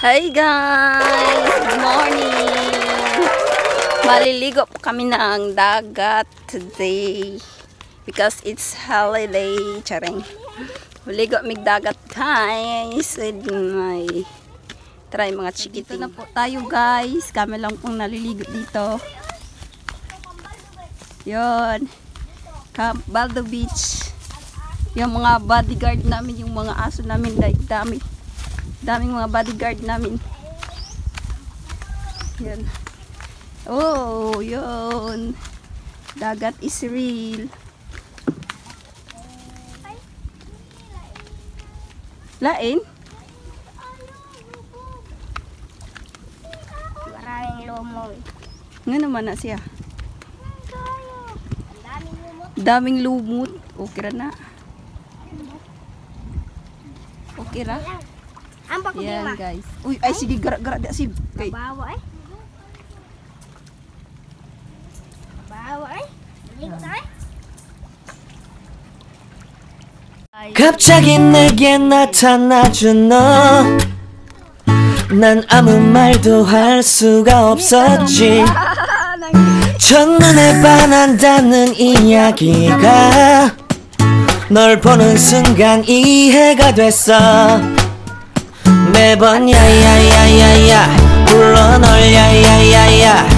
Hi guys! Good morning! Maliligo po kami ng dagat today because it's holiday. Charing. Maligo mig dagat guys. And may try mga chikiti. Dito na po tayo guys. Kami lang pong naliligo dito. Yon. Camp Baldo Beach. Yung mga bodyguard namin, yung mga aso namin, like dami daming mga bodyguard namin. Yan oh yun. Dagat is real. Lain? Maraming lumong nga naman na siya? Daming lumot. Okay na. Okay ra pa ko yan guys uy ay sige gara gara da si kay bawa eh bawa eh 갑자기 내게 나타나준 너. 난 아무 말도 할 수가 없었지. 첫눈에 반한다는 이야기가 널 보는 순간 이해가 됐어. 매번 야야야야야 불러 널 야야야야.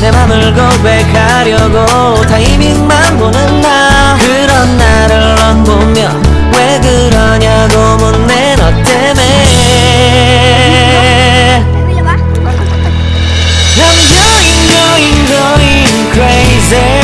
내 맘을 고백하려고 타이밍만 보는 나. 그런 나를 넌 보며 왜 그러냐고 묻네 너 때문에? I'm going going going crazy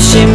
し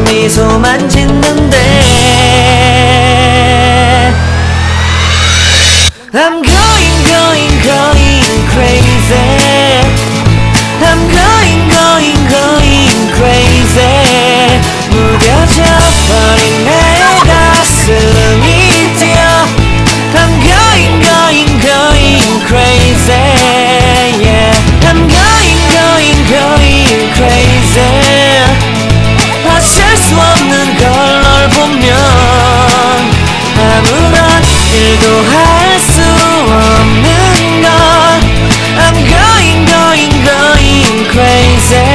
일도 할 수 없는 걸 I'm going going going crazy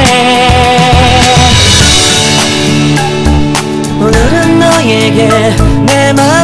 오늘은 너에게 내 맘을